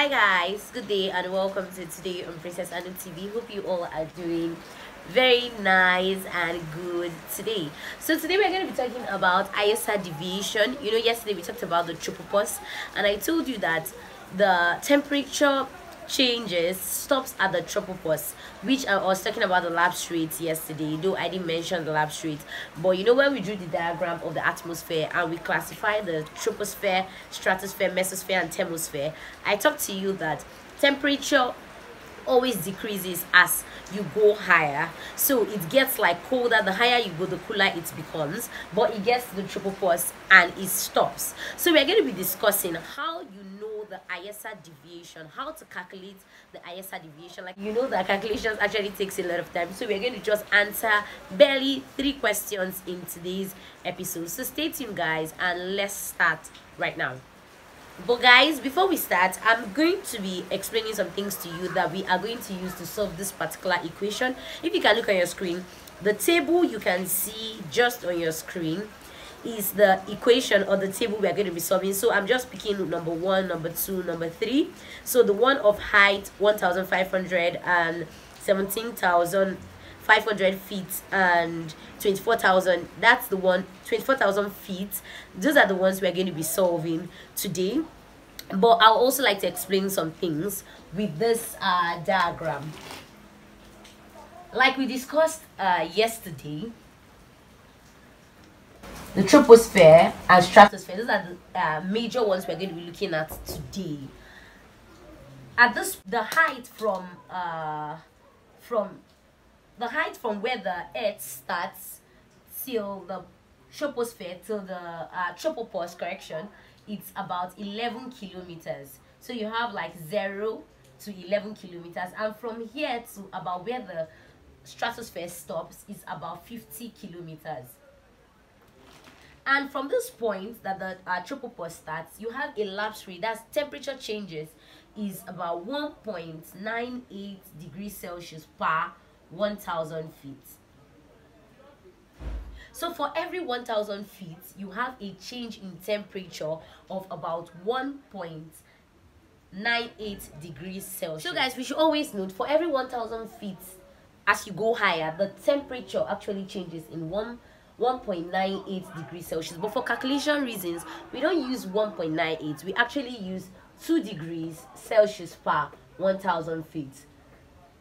hi guys. Good day and welcome to today on princess anu tv hope you all are doing very nice and good today. So today we're going to be talking about ISA deviation you know yesterday we talked about the tropopause and I told you that the temperature changes stops at the tropopause which I was talking about the lapse rate yesterday. Though I didn't mention the lapse rate but you know when we drew the diagram of the atmosphere and we classify the troposphere stratosphere mesosphere and thermosphere I talked to you that temperature always decreases as you go higher. So it gets like colder. The higher you go the cooler it becomes. But it gets to the tropopause and it stops. So we're going to be discussing how you the ISA deviation how to calculate the ISA deviation. Like you know that calculations actually takes a lot of time. So we're going to just answer barely three questions in today's episode. So stay tuned guys and let's start right now. But guys before we start i'm going to be explaining some things to you that we are going to use to solve this particular equation. If you can look on your screen the table you can see just on your screen is the equation or the table we are going to be solving. So i'm just picking number one number two number three. So the one of height 1500 and 17000 500 feet and 24,000 that's the one 24,000 feet. Those are the ones we're going to be solving today. But I'll also like to explain some things with this uh, diagram. Like we discussed uh, yesterday the troposphere and stratosphere those are the uh, major ones we're going to be looking at today. At this the height from uh from the height from where the earth starts till the troposphere till the uh, tropopause correction it's about 11 kilometers. So you have like 0 to 11 kilometers. And from here to about where the stratosphere stops is about 50 kilometers and from this point that the uh, tropopause starts you have a lapse rate. That's temperature changes is about 1.98 degrees celsius per 1000 feet. So for every 1000 feet you have a change in temperature of about 1.98 degrees celsius. So guys we should always note for every 1000 feet as you go higher the temperature actually changes in one 1.98 degrees celsius. But for calculation reasons we don't use 1.98 we actually use 2 degrees celsius per 1000 feet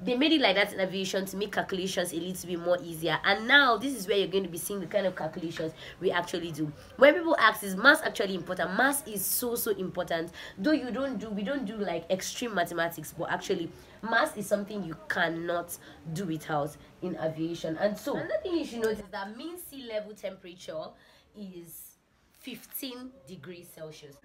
they made it like that in aviation to make calculations a little bit more easier. And now this is where you're going to be seeing the kind of calculations we actually do. When people ask is math actually important? Math is so so important. Though you don't do we don't do like extreme mathematics but actually math is something you cannot do without in aviation. And so another thing you should notice that mean sea level temperature is 15 degrees celsius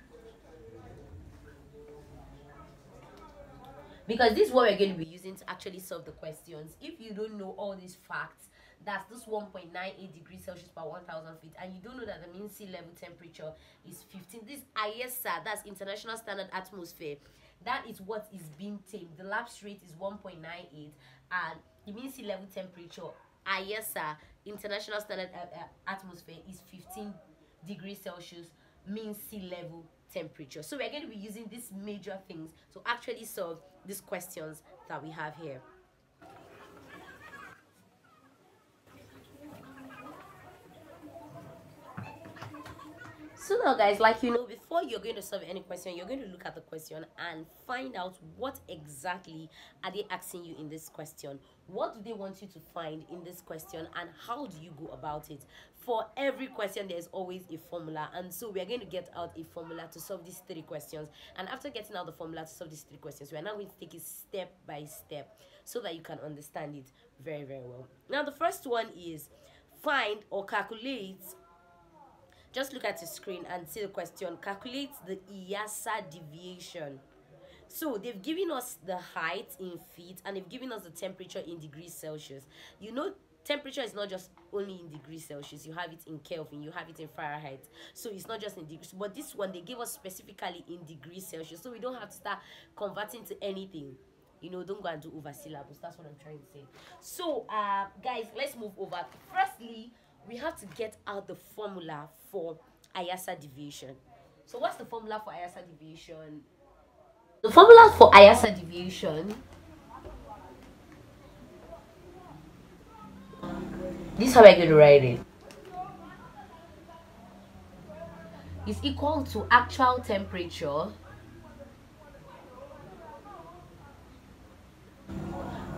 because this is what we're going to be using to actually solve the questions. If you don't know all these facts that's this 1.98 degrees celsius per 1000 feet and you don't know that the mean sea level temperature is 15 this ISR that's international standard atmosphere that is what is being tamed. The lapse rate is 1.98 and the mean sea level temperature ISR international standard uh, uh, atmosphere is 15 degrees celsius mean sea level temperature. So we're going to be using these major things to actually solve these questions that we have here so now guys like you know before you're going to solve any question you're going to look at the question and find out what exactly are they asking you in this question. What do they want you to find in this question and how do you go about it? For every question there's always a formula. And so we are going to get out a formula to solve these three questions. And after getting out the formula to solve these three questions we are now going to take it step by step so that you can understand it very very well. Now the first one is find or calculate just look at the screen and see the question. Calculate the ISA deviation. So they've given us the height in feet and they've given us the temperature in degrees celsius. You know temperature is not just only in degrees celsius. You have it in kelvin you have it in fahrenheit. So it's not just in degrees but this one they gave us specifically in degrees celsius. So we don't have to start converting to anything. You know don't go and do over syllables that's what i'm trying to say. So uh guys let's move over. Firstly we have to get out the formula for ISA deviation. So what's the formula for ISA deviation? The formula for IASA deviation this is how we're going to write it is equal to actual temperature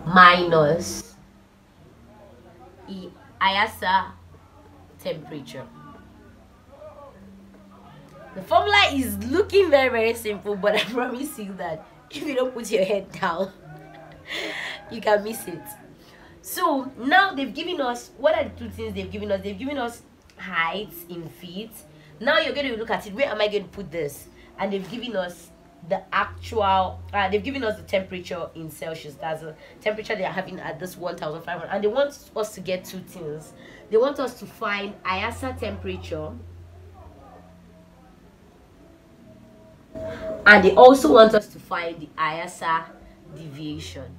minus IASA temperature. The formula is looking very very simple but I promise you that if you don't put your head down you can miss it. So now they've given us what are the two things they've given us? They've given us height in feet. Now you're going to look at it. Where am I going to put this? And they've given us the actual uh, they've given us the temperature in celsius. That's the temperature they are having at this 1500 and they want us to get two things. They want us to find iasa temperature. And they also want us to find the iasa deviation.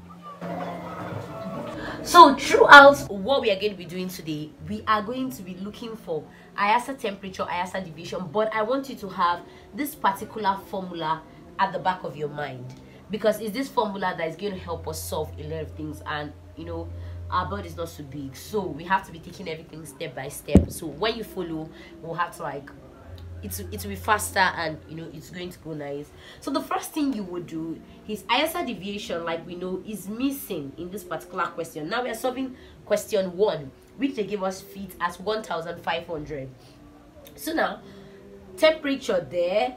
So throughout what we are going to be doing today we are going to be looking for iasa temperature iasa deviation. But i want you to have this particular formula at the back of your mind. Because it's this formula that is going to help us solve a lot of things and you know our body is not so big. So we have to be taking everything step by step. So when you follow we'll have to like it's it will be faster and you know it's going to go nice. So the first thing you would do is ISA deviation like we know is missing in this particular question. Now we are solving question one which they give us feet as 1500 so now temperature there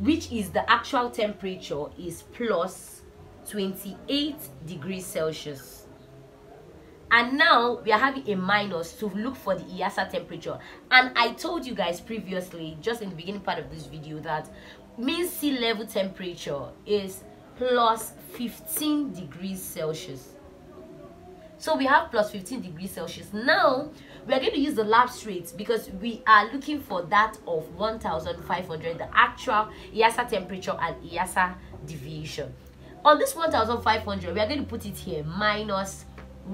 which is the actual temperature is plus 28 degrees celsius. And now we are having a minus to look for the iasa temperature. And i told you guys previously just in the beginning part of this video that mean sea level temperature is plus 15 degrees celsius so we have plus 15 degrees celsius. Now we are going to use the lapse rate because we are looking for that of 1500 the actual iasa temperature and iasa deviation on this 1500 we are going to put it here minus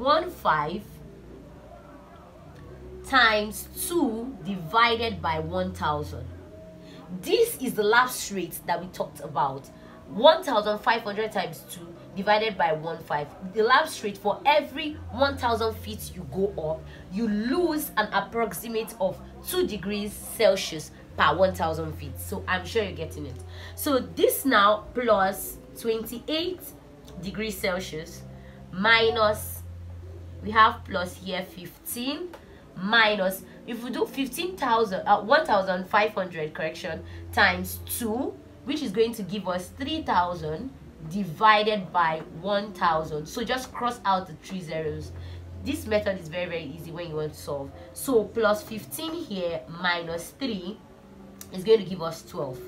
15 times 2 divided by 1000 this is the lapse rate that we talked about. 1500 times 2 divided by 1 5 the lapse rate for every 1000 feet you go up you lose an approximate of 2 degrees celsius per 1000 feet. So i'm sure you're getting it. So this now plus 28 degrees celsius minus we have plus here 15 minus if we do 15,000 uh, 1,500 correction times 2 which is going to give us 3,000 divided by 1000 so just cross out the three zeros. This method is very very easy when you want to solve. So plus 15 here minus 3 is going to give us 12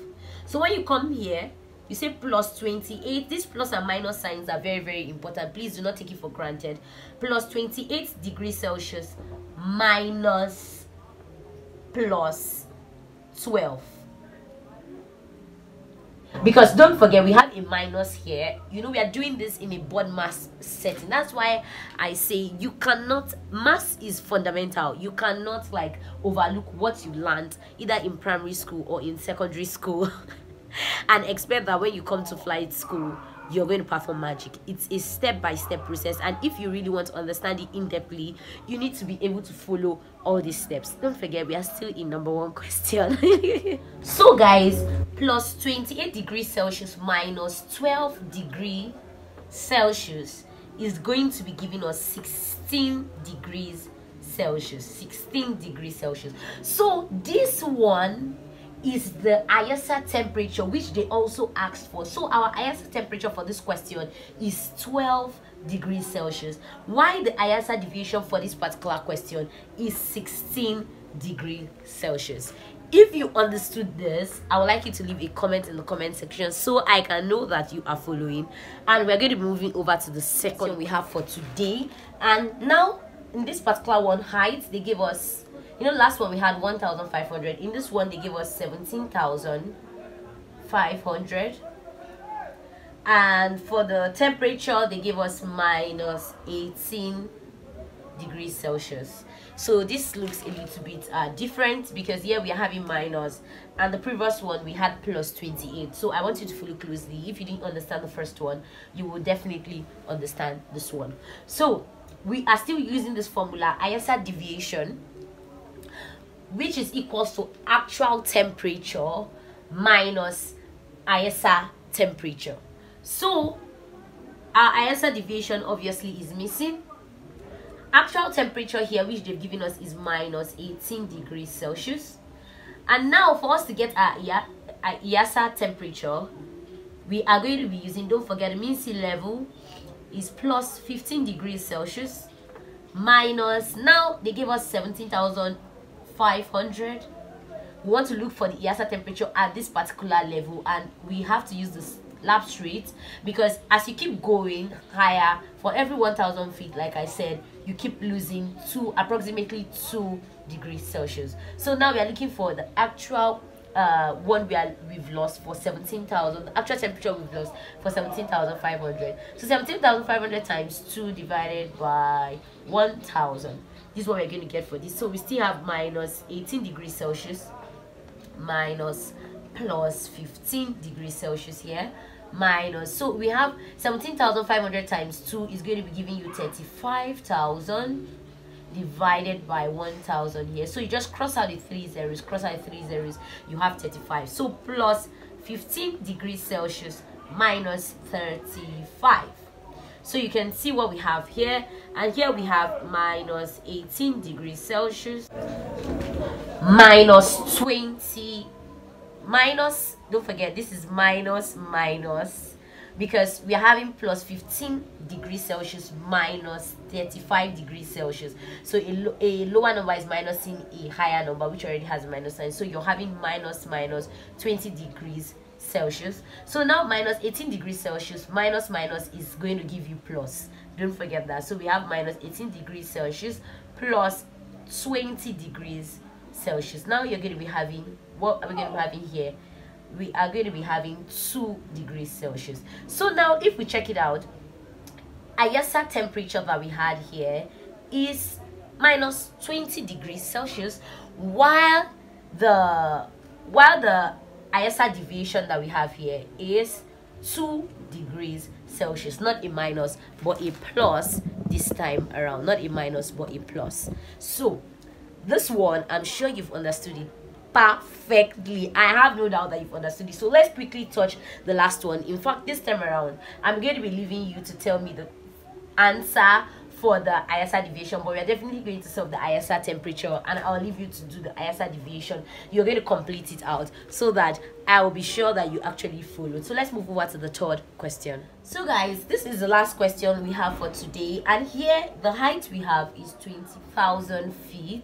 so when you come here you say plus 28 these plus and minus signs are very very important. Please do not take it for granted. Plus 28 degrees celsius minus plus 12 because don't forget we have a minus here. You know we are doing this in a BODMAS setting. That's why i say you cannot mass is fundamental. You cannot like overlook what you learned either in primary school or in secondary school. And expect that when you come to flight school you're going to perform magic. It's a step-by-step -step process and if you really want to understand it in-depthly you need to be able to follow all these steps. Don't forget we are still in number one question. So guys plus 28 degrees celsius minus 12 degree celsius is going to be giving us 16 degrees celsius. 16 degrees celsius. So this one is the ISA temperature which they also asked for. So our ISA temperature for this question is 12 degrees Celsius. Why the ISA deviation for this particular question is 16 degrees Celsius. If you understood this, I would like you to leave a comment in the comment section so I can know that you are following. And we're going to be moving over to the second we have for today. And now, in this particular one, height, they give us you know last one we had 1500 in this one they give us 17500 and for the temperature they give us minus 18 degrees celsius. So this looks a little bit uh, different because here we are having minus. And the previous one we had plus 28 so i want you to follow closely. If you didn't understand the first one you will definitely understand this one. So we are still using this formula ISA deviation which is equal to actual temperature minus ISA temperature. So our ISA deviation obviously is missing. Actual temperature here which they've given us is minus 18 degrees celsius. And now for us to get our, ISA temperature we are going to be using don't forget the mean sea level is plus 15 degrees celsius minus now they gave us 17,500 we want to look for the ISA temperature at this particular level and we have to use this lapse rate because as you keep going higher for every 1000 feet like i said you keep losing two approximately two degrees celsius. So now we are looking for the actual uh one we are we've lost for 17,000 actual temperature we've lost for 17,500 so 17,500 times 2 divided by 1,000 this is what we're going to get for this. So we still have minus 18 degrees celsius minus plus 15 degrees celsius here minus so we have 17,500 times 2 is going to be giving you 35,000 divided by 1,000 here. So you just cross out the three zeros cross out the three zeros you have 35 so plus 15 degrees celsius minus 35 so you can see what we have here. And here we have minus 18 degrees celsius. Minus 20 minus don't forget this is minus minus because we are having plus 15 degrees celsius minus 35 degrees celsius. So a, a lower number is minusing a higher number which already has a minus sign. So you're having minus minus 20 degrees celsius. So now minus 18 degrees celsius minus minus is going to give you plus. Don't forget that. So we have minus 18 degrees celsius plus 20 degrees celsius. Now you're going to be having what are we going to be having here we are going to be having 2 degrees celsius. So now if we check it out ISA temperature that we had here is minus 20 degrees celsius while the while the ISA deviation that we have here is 2 degrees celsius. Not a minus but a plus this time around. Not a minus but a plus. So this one i'm sure you've understood it perfectly i have no doubt that you've understood it so let's quickly touch the last one in fact this time around i'm going to be leaving you to tell me the answer for the ISA deviation, but we are definitely going to solve the ISA temperature and I'll leave you to do the ISA deviation. You're going to complete it out so that I will be sure that you actually follow. So let's move over to the third question. So guys, this is the last question we have for today and here the height we have is 20,000 feet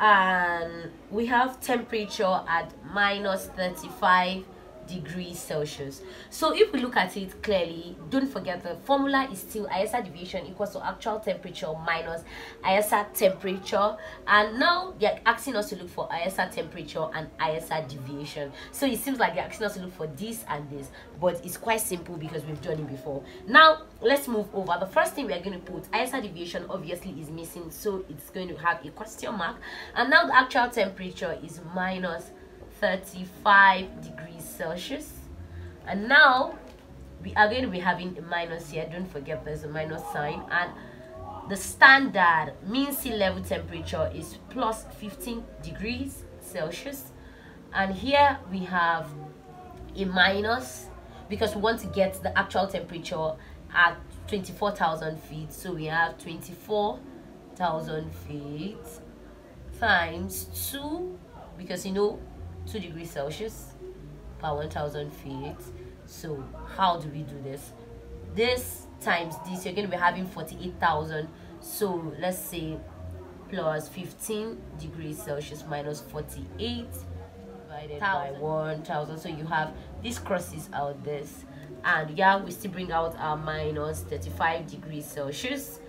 and we have temperature at minus 35 degrees celsius. So if we look at it clearly don't forget the formula is still ISA deviation equals to actual temperature minus ISA temperature. And now they're asking us to look for ISA temperature and ISA deviation. So it seems like they're asking us to look for this and this but it's quite simple because we've done it before. Now let's move over. The first thing we are going to put ISA deviation obviously is missing so it's going to have a question mark. And now the actual temperature is minus 35 degrees celsius. And now we are going to be having a minus here. Don't forget there's a minus sign. And the standard mean sea level temperature is plus 15 degrees celsius. And here we have a minus because we want to get the actual temperature at 24,000 feet. So we have 24,000 feet times 2 because you know 2 degrees Celsius per 1000 feet. So how do we do this? This times this, you're going to be having 48,000. So let's say plus 15 degrees Celsius minus 48 divided by 1000. So you have this crosses out this. And yeah, we still bring out our minus 35 degrees Celsius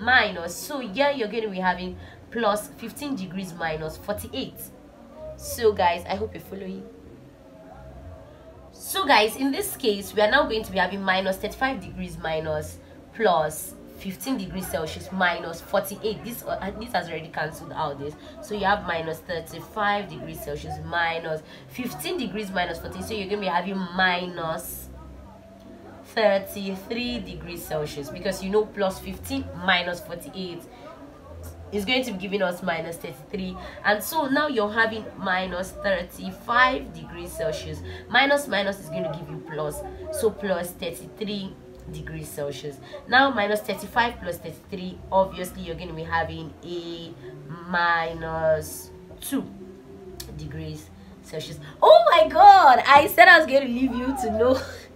minus. So yeah, you're going to be having plus 15 degrees minus 48 so guys i hope you're following. So guys in this case we are now going to be having minus 35 degrees minus plus 15 degrees celsius minus 48 this uh, this has already cancelled out this. So you have minus 35 degrees celsius minus 15 degrees minus 14 so you're gonna be having minus 33 degrees celsius because you know plus 15 minus 48 is going to be giving us minus 33 and so now you're having minus 35 degrees celsius. Minus minus is going to give you plus. So plus 33 degrees celsius. Now minus 35 plus 33 obviously you're going to be having a minus 2 degrees celsius. Oh my god! I said i was going to leave you to know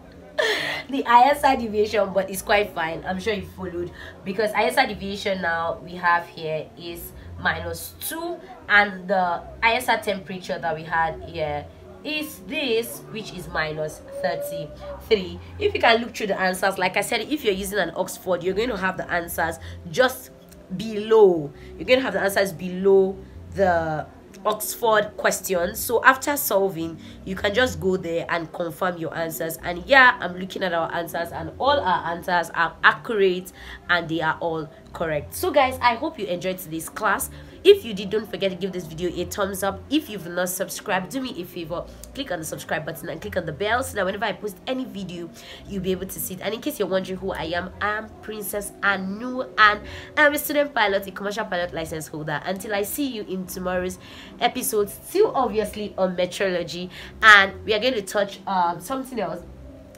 the ISA deviation but it's quite fine. I'm sure you followed. Because ISA deviation now we have here is minus 2 and the ISA temperature that we had here is this which is minus 33 if you can look through the answers like i said if you're using an oxford you're going to have the answers just below. You're going to have the answers below the Oxford questions. So after solving, you can just go there and confirm your answers. And yeah, I'm looking at our answers and all our answers are accurate and they are all correct. So guys, I hope you enjoyed this class if you did don't forget to give this video a thumbs up. If you've not subscribed do me a favor. Click on the subscribe button and click on the bell so that whenever i post any video you'll be able to see it. And in case you're wondering who i am i'm princess anu and i'm a student pilot a commercial pilot license holder. Until i see you in tomorrow's episode still obviously on metrology. And we are going to touch um something else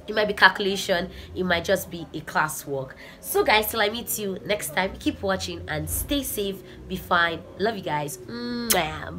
it might be calculation it might just be a classwork. So guys till i meet you next time keep watching and stay safe be fine. Love you guys. Bye